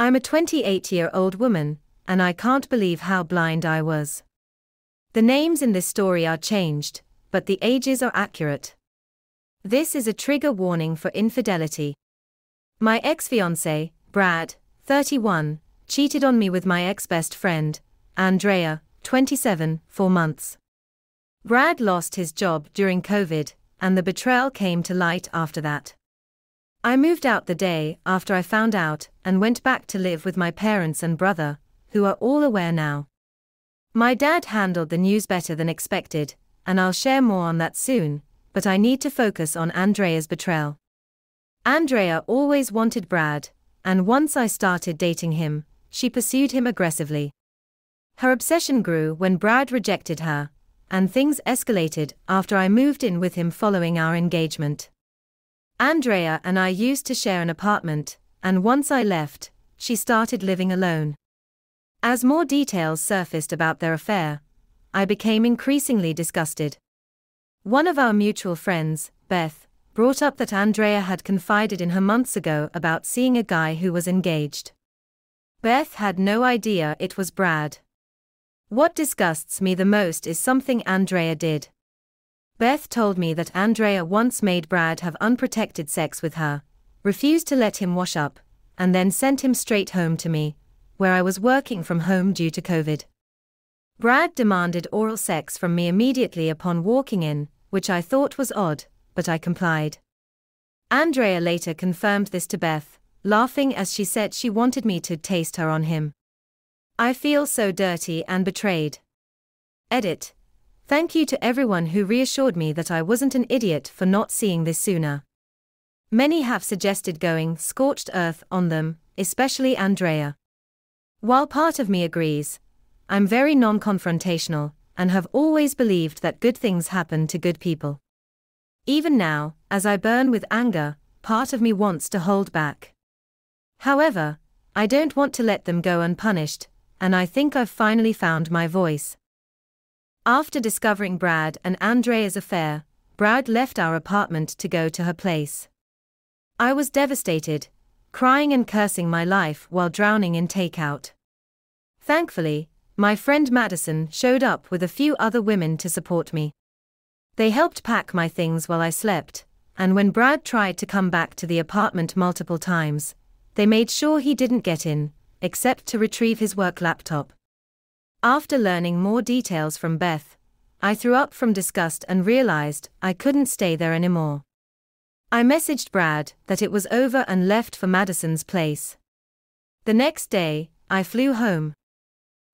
I'm a 28 year old woman, and I can't believe how blind I was. The names in this story are changed, but the ages are accurate. This is a trigger warning for infidelity. My ex fiance, Brad, 31, cheated on me with my ex best friend, Andrea, 27, for months. Brad lost his job during COVID, and the betrayal came to light after that. I moved out the day after I found out and went back to live with my parents and brother, who are all aware now. My dad handled the news better than expected, and I'll share more on that soon, but I need to focus on Andrea's betrayal. Andrea always wanted Brad, and once I started dating him, she pursued him aggressively. Her obsession grew when Brad rejected her, and things escalated after I moved in with him following our engagement. Andrea and I used to share an apartment, and once I left, she started living alone. As more details surfaced about their affair, I became increasingly disgusted. One of our mutual friends, Beth, brought up that Andrea had confided in her months ago about seeing a guy who was engaged. Beth had no idea it was Brad. What disgusts me the most is something Andrea did. Beth told me that Andrea once made Brad have unprotected sex with her, refused to let him wash up, and then sent him straight home to me, where I was working from home due to COVID. Brad demanded oral sex from me immediately upon walking in, which I thought was odd, but I complied. Andrea later confirmed this to Beth, laughing as she said she wanted me to taste her on him. I feel so dirty and betrayed. Edit. Thank you to everyone who reassured me that I wasn't an idiot for not seeing this sooner. Many have suggested going scorched earth on them, especially Andrea. While part of me agrees, I'm very non confrontational, and have always believed that good things happen to good people. Even now, as I burn with anger, part of me wants to hold back. However, I don't want to let them go unpunished, and I think I've finally found my voice. After discovering Brad and Andrea's affair, Brad left our apartment to go to her place. I was devastated, crying and cursing my life while drowning in takeout. Thankfully, my friend Madison showed up with a few other women to support me. They helped pack my things while I slept, and when Brad tried to come back to the apartment multiple times, they made sure he didn't get in, except to retrieve his work laptop. After learning more details from Beth, I threw up from disgust and realized I couldn't stay there anymore. I messaged Brad that it was over and left for Madison's place. The next day, I flew home.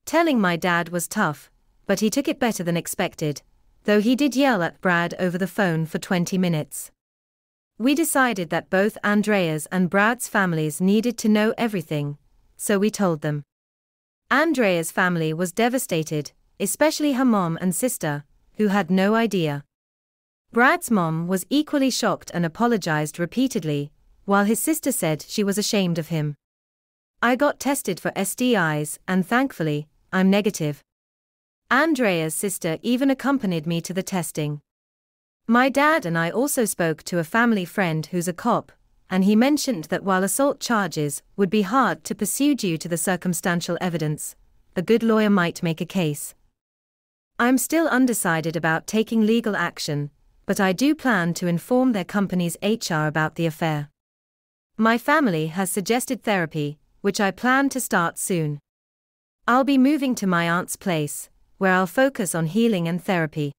Telling my dad was tough, but he took it better than expected, though he did yell at Brad over the phone for 20 minutes. We decided that both Andrea's and Brad's families needed to know everything, so we told them. Andrea's family was devastated, especially her mom and sister, who had no idea. Brad's mom was equally shocked and apologized repeatedly, while his sister said she was ashamed of him. I got tested for STIs, and thankfully, I'm negative. Andrea's sister even accompanied me to the testing. My dad and I also spoke to a family friend who's a cop, and he mentioned that while assault charges would be hard to pursue due to the circumstantial evidence, a good lawyer might make a case. I'm still undecided about taking legal action, but I do plan to inform their company's HR about the affair. My family has suggested therapy, which I plan to start soon. I'll be moving to my aunt's place, where I'll focus on healing and therapy.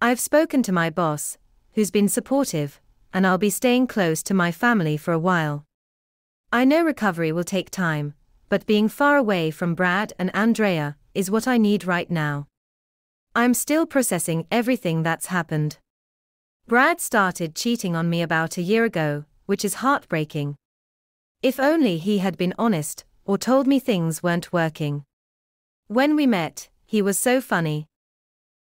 I've spoken to my boss, who's been supportive, and I'll be staying close to my family for a while. I know recovery will take time, but being far away from Brad and Andrea is what I need right now. I'm still processing everything that's happened. Brad started cheating on me about a year ago, which is heartbreaking. If only he had been honest, or told me things weren't working. When we met, he was so funny,